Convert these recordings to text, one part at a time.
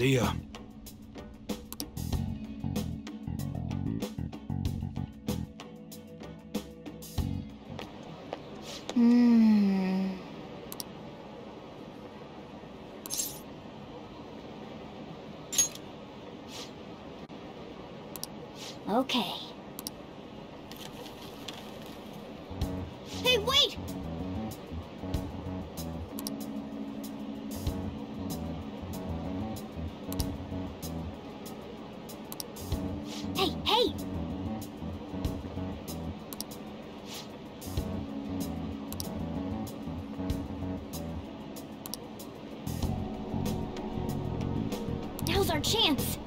See ya. Hmm. Okay. Chance.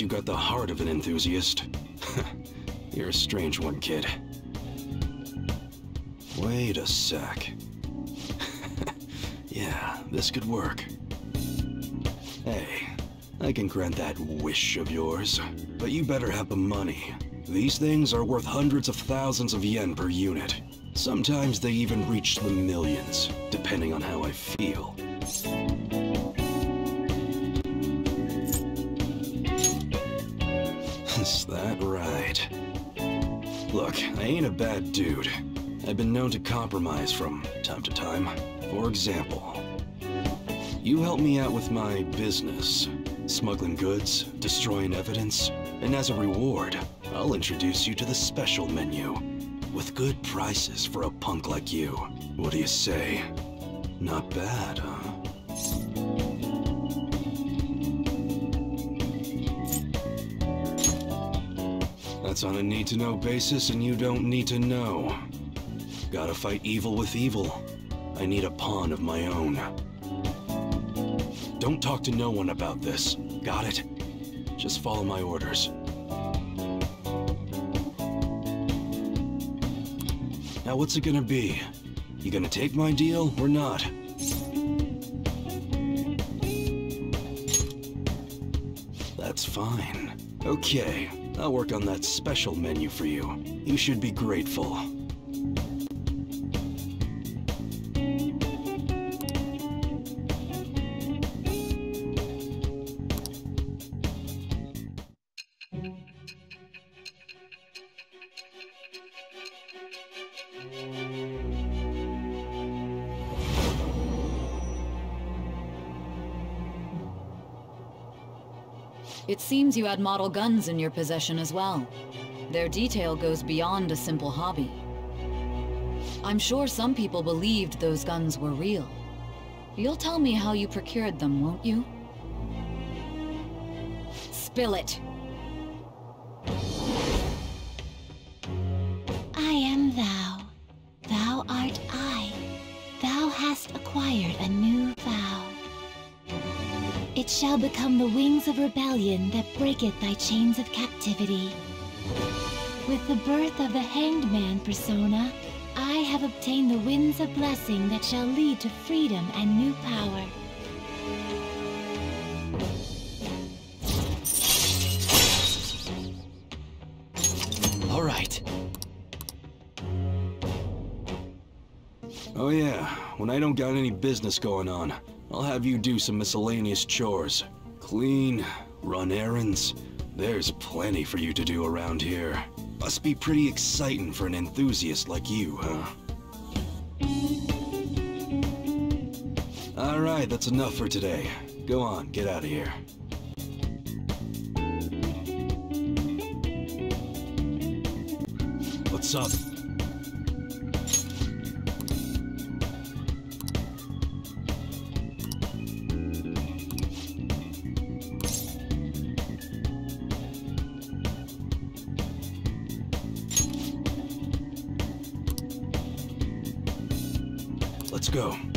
You got the heart of an enthusiast. You're a strange one, kid. Wait a sec. yeah, this could work. Hey, I can grant that wish of yours, but you better have the money. These things are worth hundreds of thousands of yen per unit. Sometimes they even reach the millions, depending on how I feel. That right? Look, I ain't a bad dude. I've been known to compromise from time to time. For example, you help me out with my business, smuggling goods, destroying evidence, and as a reward, I'll introduce you to the special menu. With good prices for a punk like you. What do you say? Not bad, huh? That's on a need-to-know basis, and you don't need to know. Gotta fight evil with evil. I need a pawn of my own. Don't talk to no one about this. Got it? Just follow my orders. Now what's it gonna be? You gonna take my deal or not? That's fine. Okay, I'll work on that special menu for you. You should be grateful. It seems you had model guns in your possession as well. Their detail goes beyond a simple hobby. I'm sure some people believed those guns were real. You'll tell me how you procured them, won't you? Spill it. Shall become the wings of rebellion that breaketh thy chains of captivity. With the birth of the Hanged Man persona, I have obtained the winds of blessing that shall lead to freedom and new power. All right. Oh yeah, when I don't got any business going on, I'll have you do some miscellaneous chores. Clean, run errands. There's plenty for you to do around here. Must be pretty exciting for an enthusiast like you, huh? Alright, that's enough for today. Go on, get out of here. What's up? Let's go.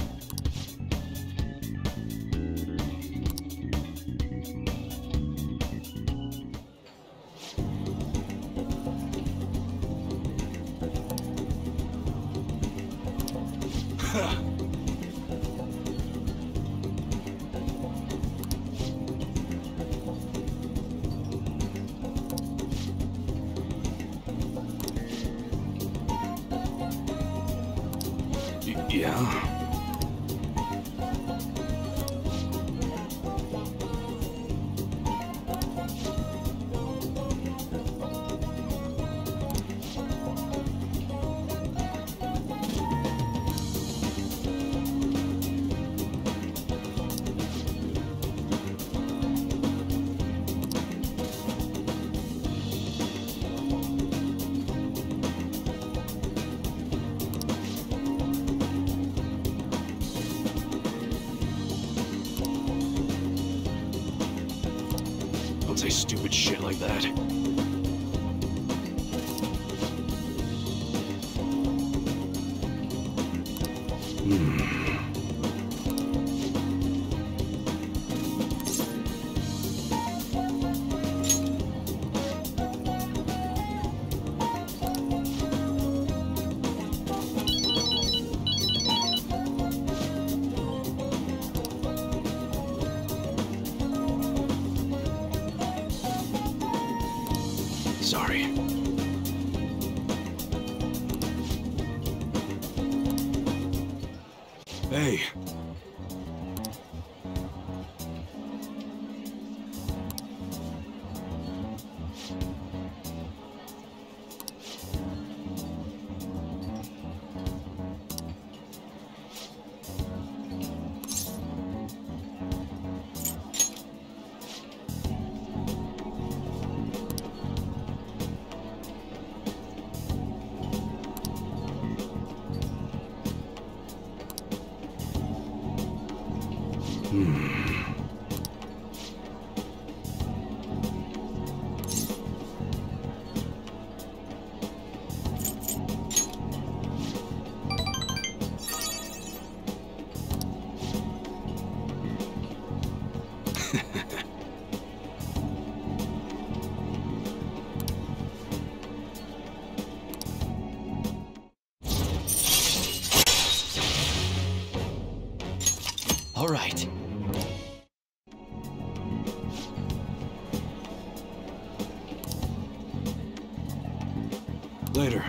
Later.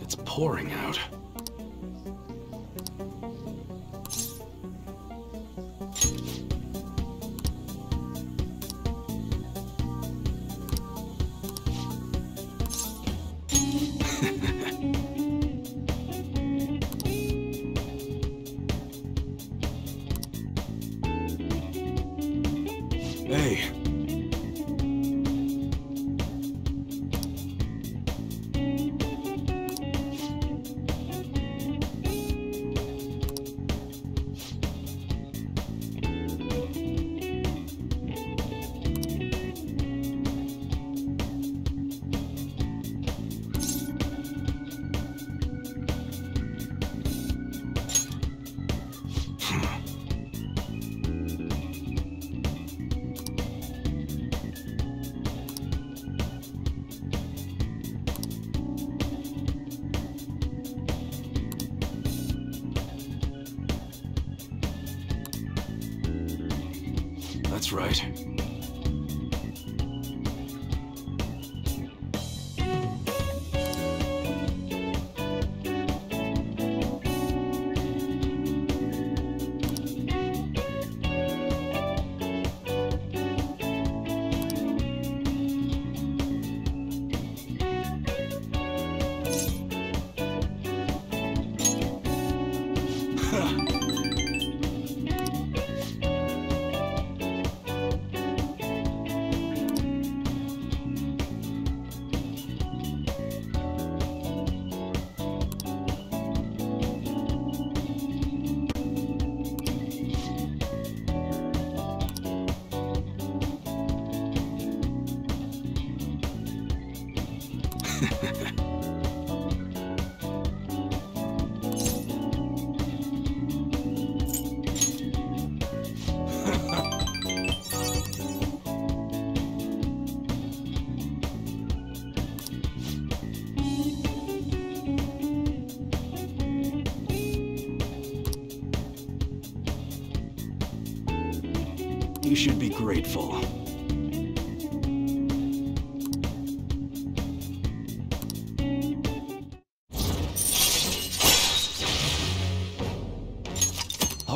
It's pouring That's right.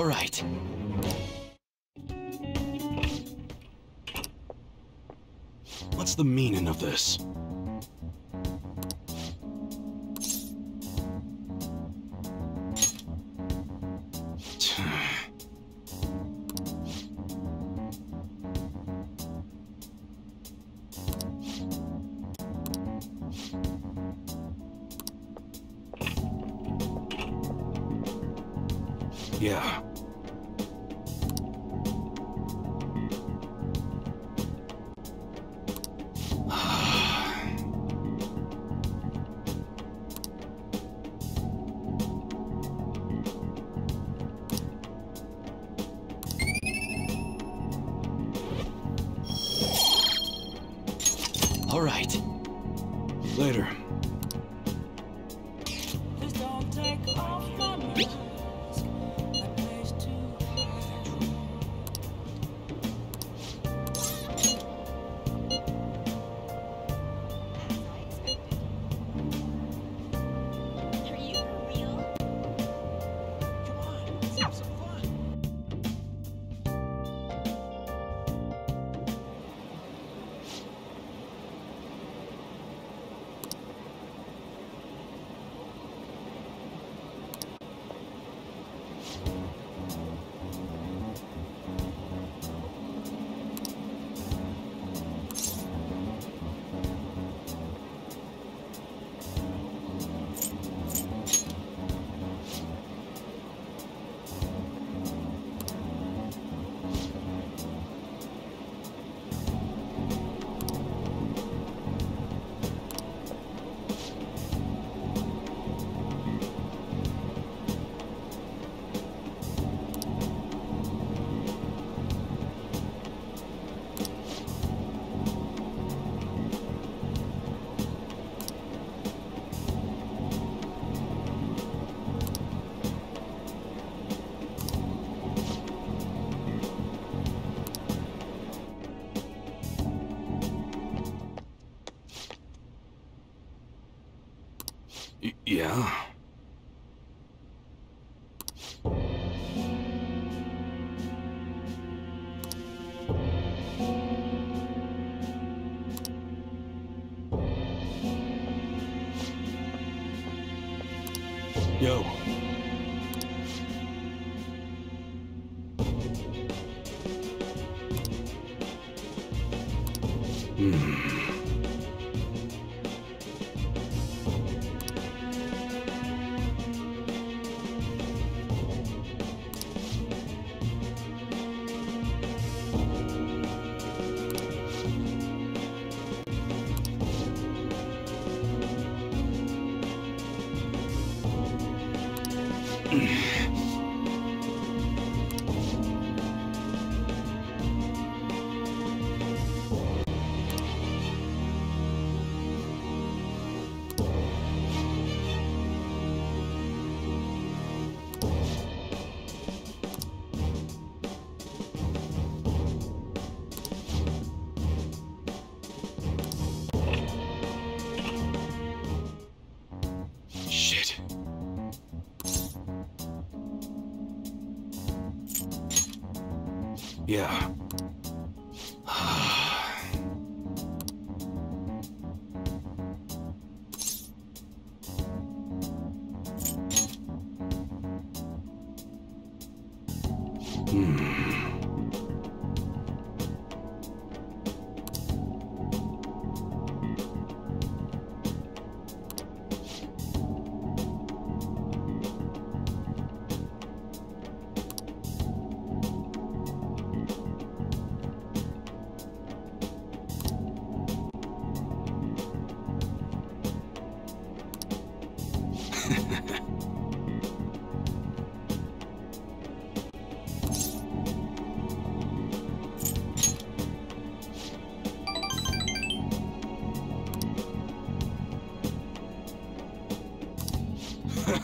All right. What's the meaning of this? Yeah.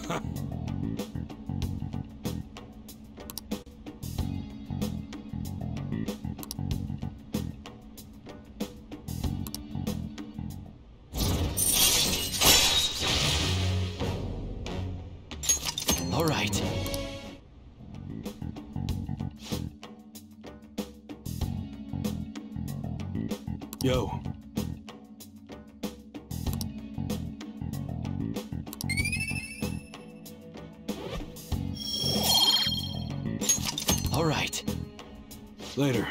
了。Later.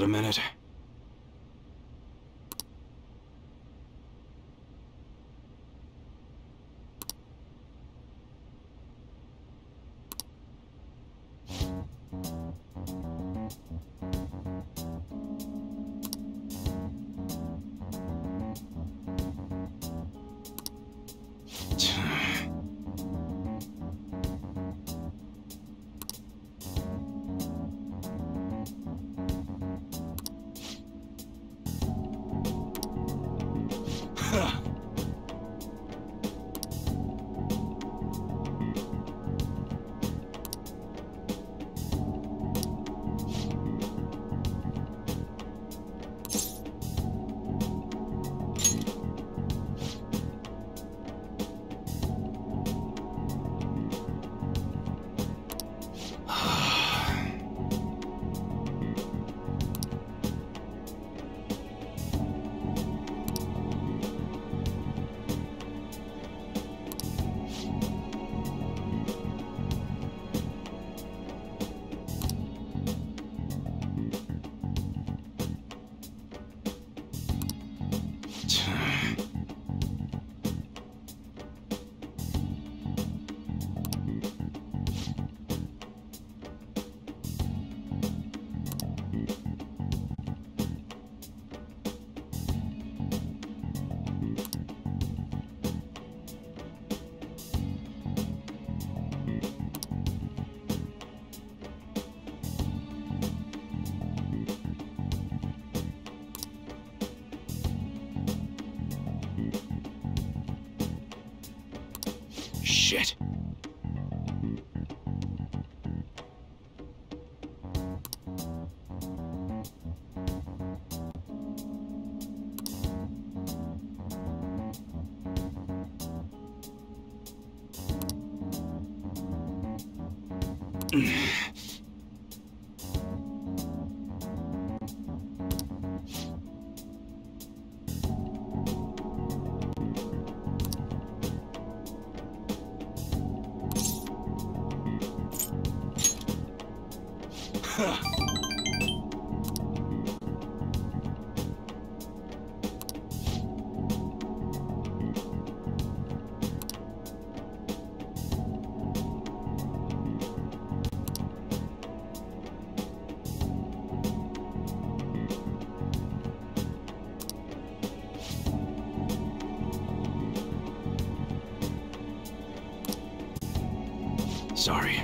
Got a minute? Shit. Sorry.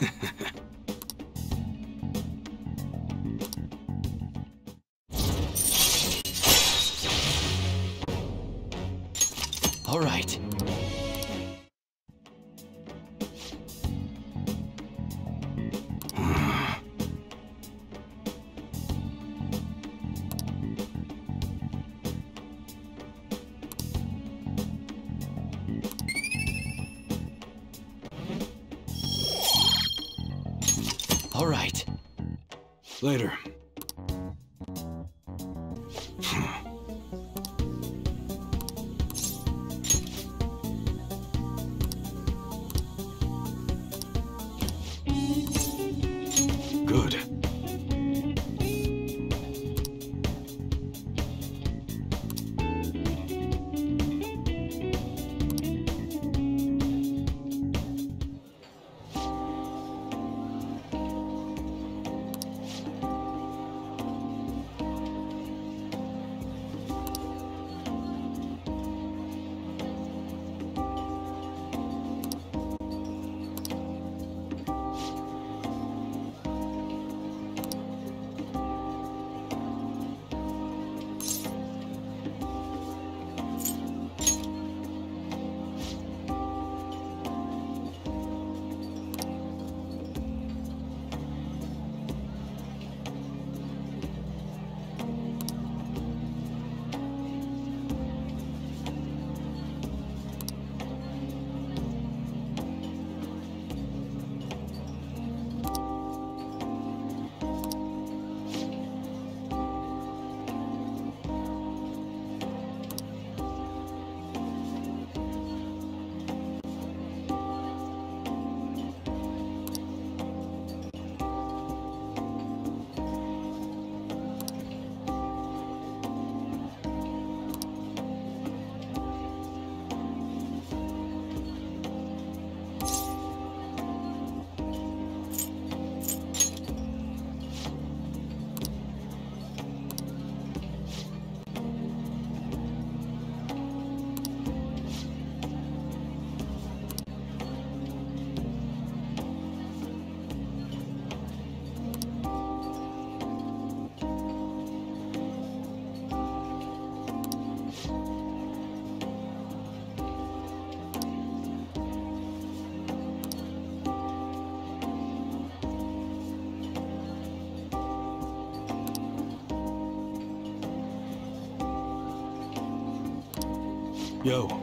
Later. Yo.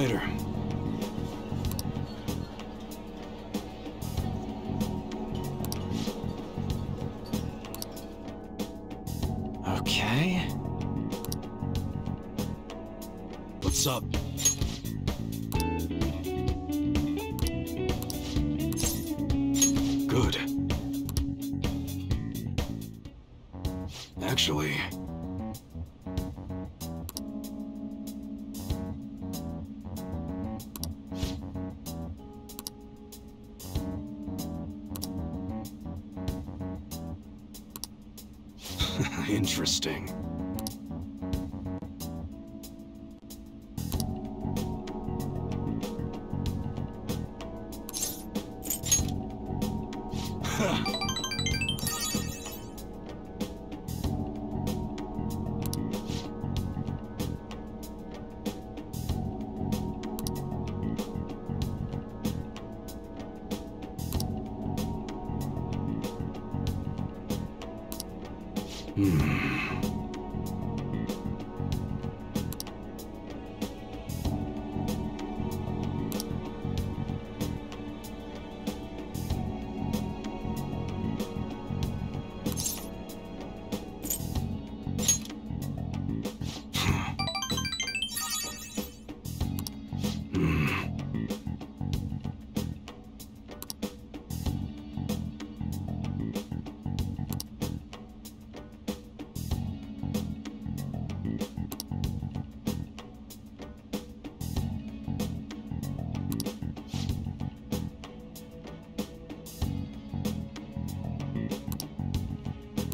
Later. Okay. What's up?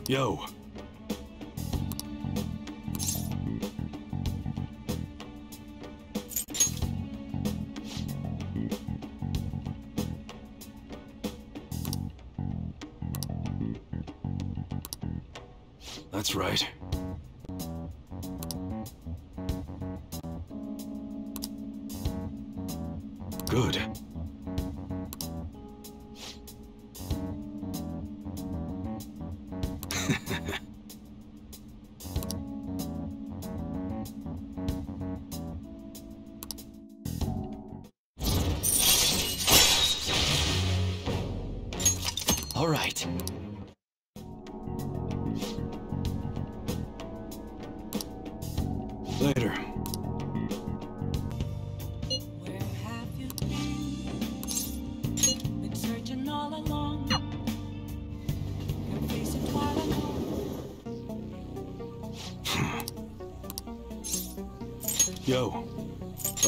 Yo. That's right.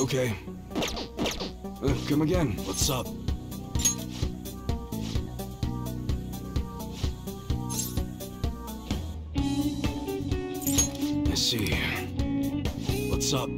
Okay. Uh, come again. What's up? I see. What's up?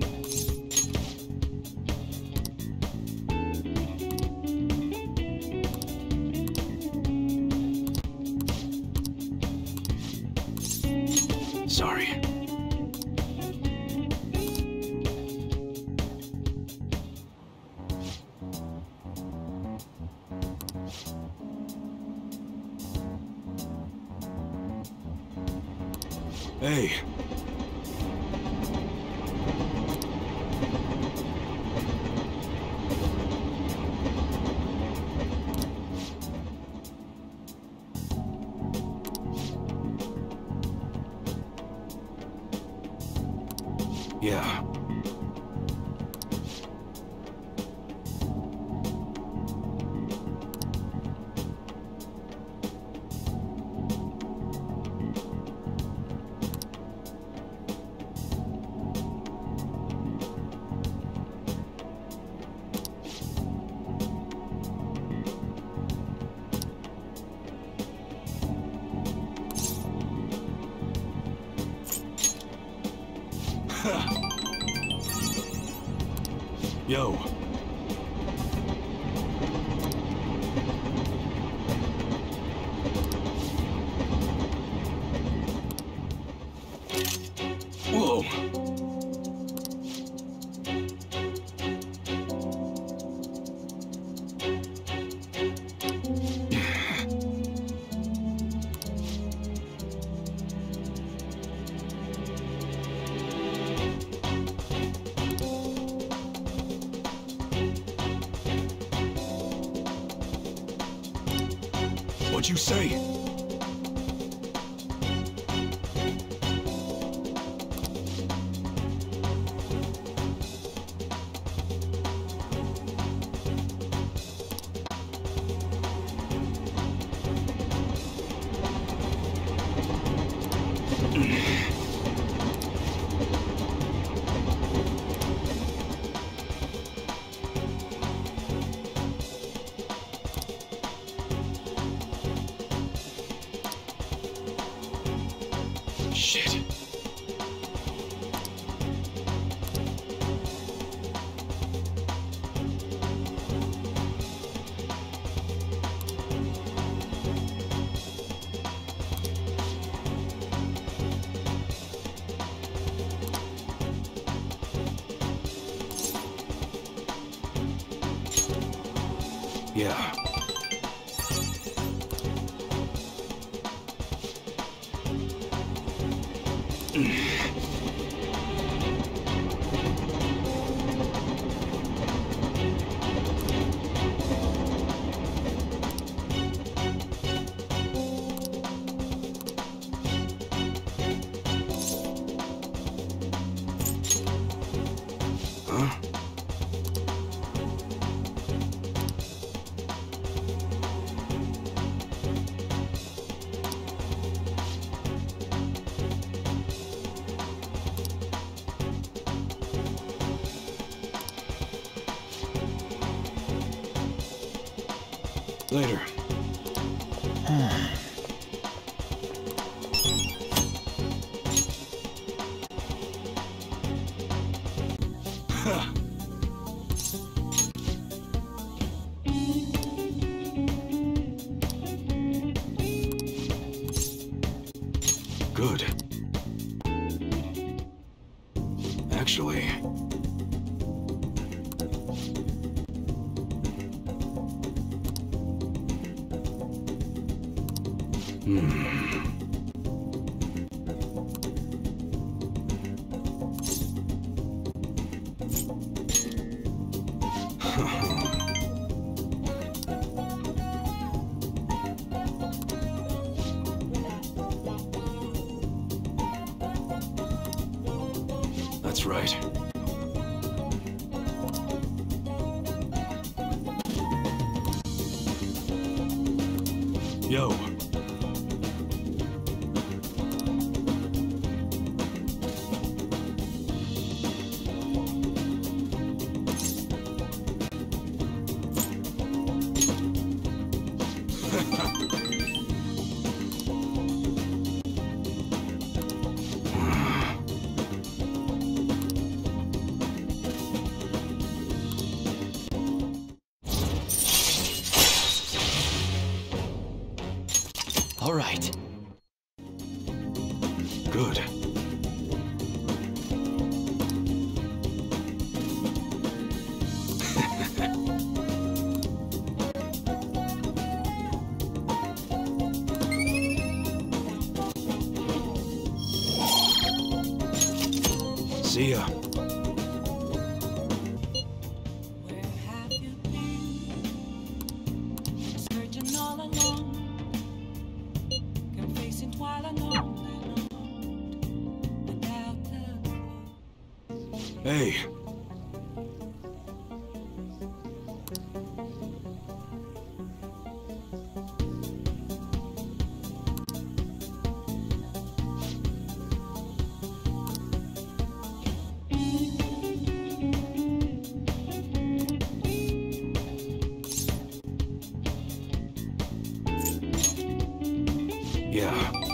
What you say? Yo. Yeah.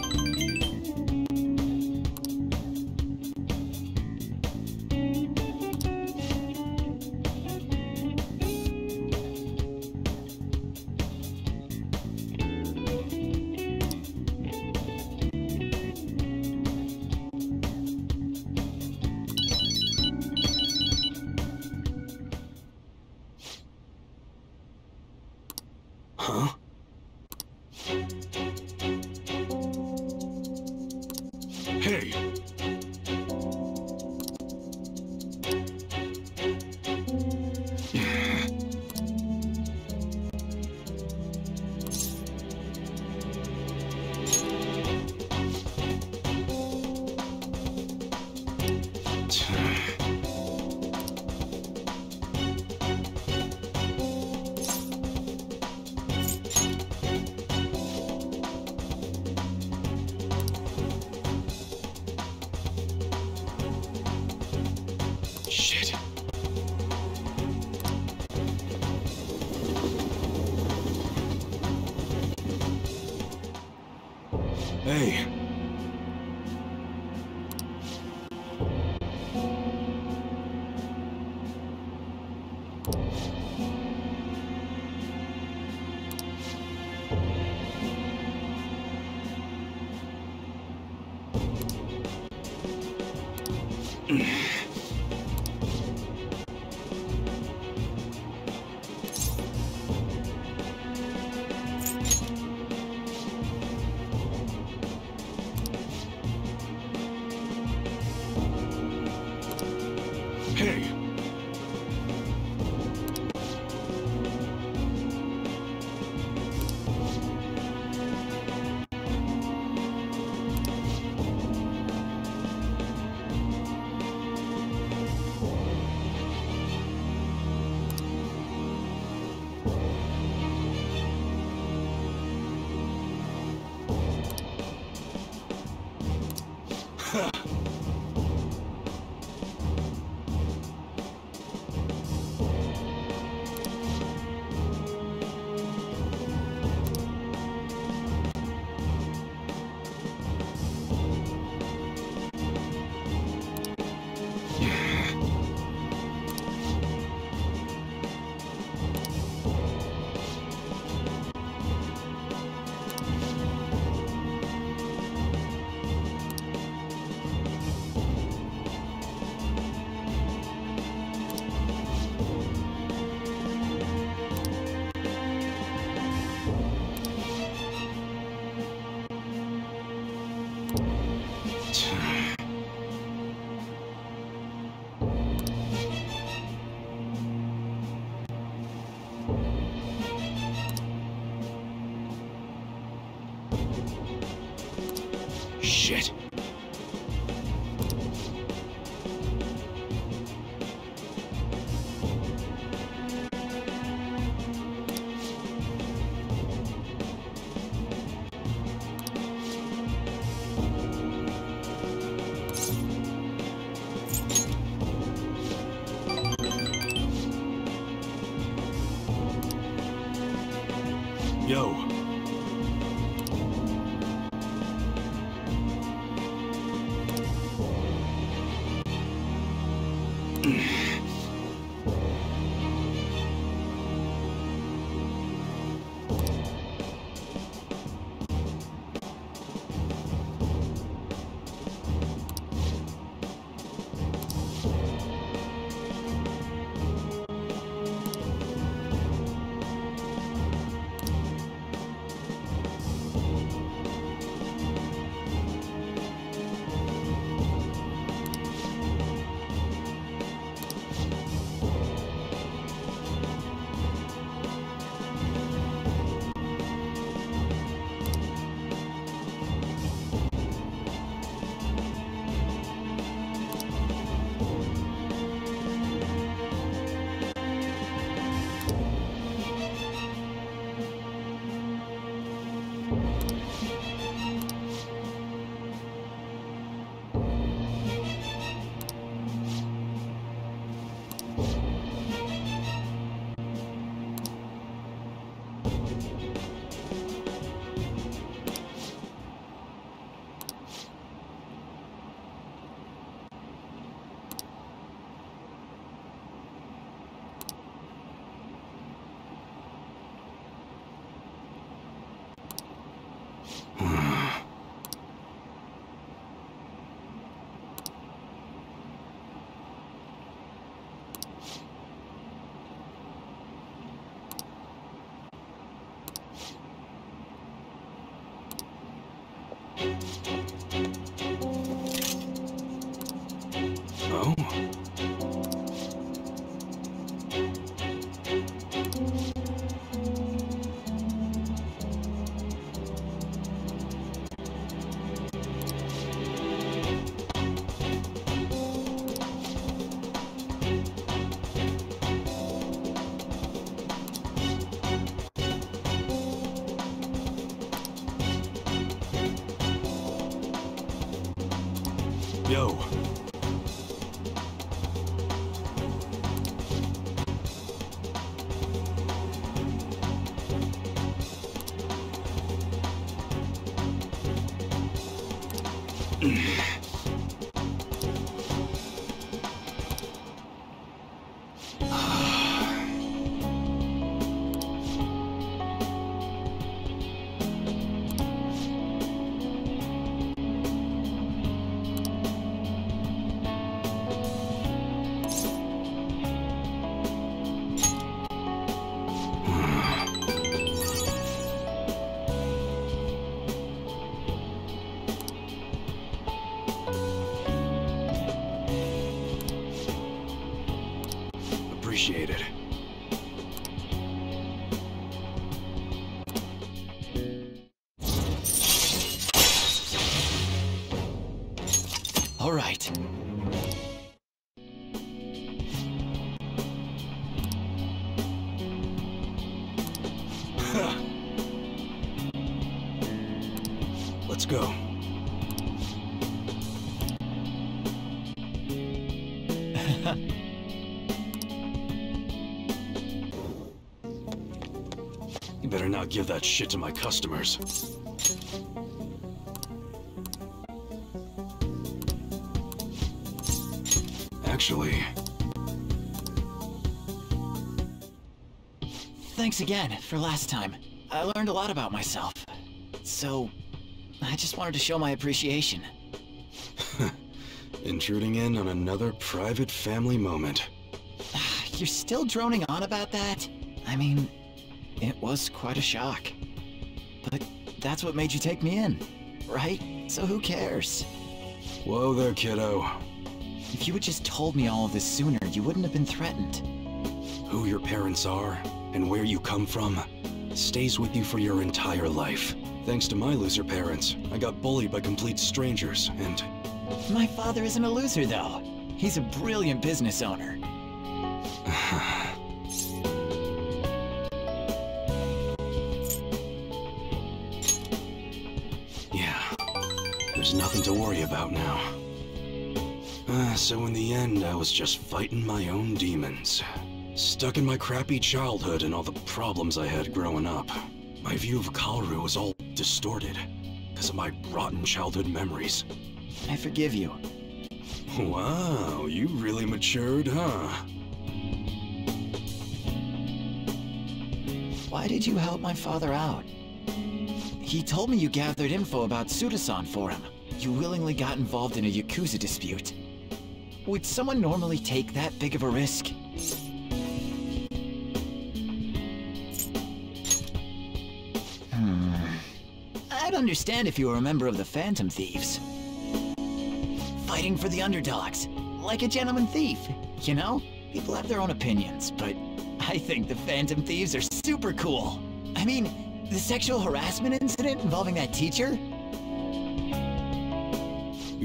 Hey. Shit. Oh. No. Not give that shit to my customers. Actually, Thanks again for last time. I learned a lot about myself. So, I just wanted to show my appreciation. intruding in on another private family moment. You're still droning on about that? I mean, it was quite a shock. But that's what made you take me in, right? So who cares? Whoa there, kiddo. If you had just told me all of this sooner, you wouldn't have been threatened. Who your parents are and where you come from stays with you for your entire life. Thanks to my loser parents, I got bullied by complete strangers, and My father isn't a loser, though. He's a brilliant business owner. there's nothing to worry about now. Uh, so in the end, I was just fighting my own demons. Stuck in my crappy childhood and all the problems I had growing up. My view of Kaoru was all distorted because of my rotten childhood memories. I forgive you. Wow, you really matured, huh? Why did you help my father out? He told me you gathered info about Tsuda-san for him. You willingly got involved in a Yakuza dispute. Would someone normally take that big of a risk? Hmm. I'd understand if you were a member of the Phantom Thieves. Fighting for the underdogs, like a gentleman thief, you know? People have their own opinions, but I think the Phantom Thieves are super cool. I mean, the sexual harassment incident involving that teacher?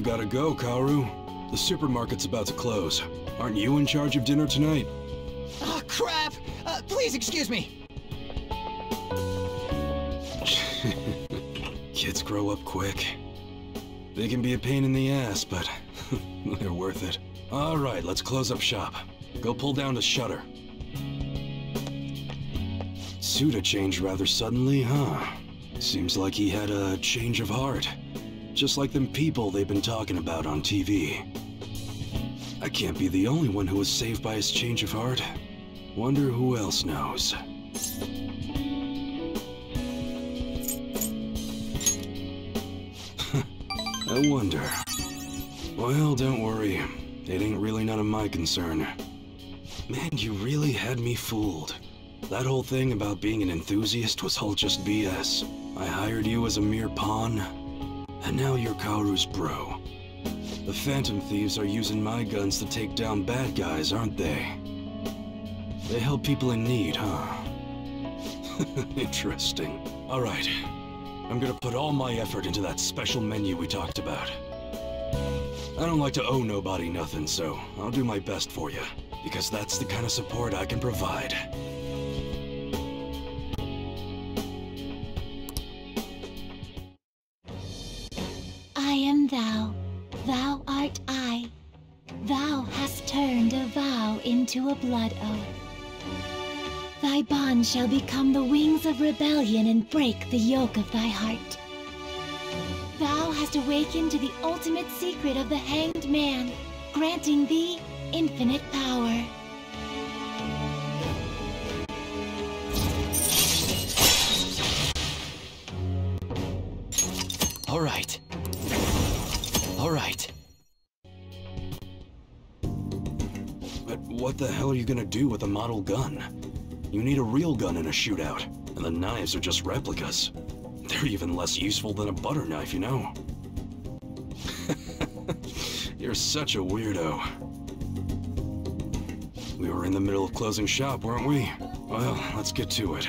You gotta go, Kaoru. The supermarket's about to close. Aren't you in charge of dinner tonight? Oh, crap! Uh, please excuse me! Kids grow up quick. They can be a pain in the ass, but they're worth it. All right, let's close up shop. Go pull down the shutter. Tsuda changed rather suddenly, huh? Seems like he had a change of heart. Just like them people they've been talking about on TV. I can't be the only one who was saved by his change of heart. Wonder who else knows. I wonder. Well, don't worry. It ain't really none of my concern. Man, you really had me fooled. That whole thing about being an enthusiast was all just BS. I hired you as a mere pawn, and now you're Kaoru's bro. The Phantom Thieves are using my guns to take down bad guys, aren't they? They help people in need, huh? Interesting. Alright. I'm gonna put all my effort into that special menu we talked about. I don't like to owe nobody nothing, so I'll do my best for you. Because that's the kind of support I can provide. Blood oath. Thy bond shall become the wings of rebellion and break the yoke of thy heart. Thou hast awakened to the ultimate secret of the hanged man, granting thee infinite power. Gonna do with a model gun? You need a real gun in a shootout, and the knives are just replicas. They're even less useful than a butter knife, you know? You're such a weirdo. We were in the middle of closing shop, weren't we? Well, let's get to it.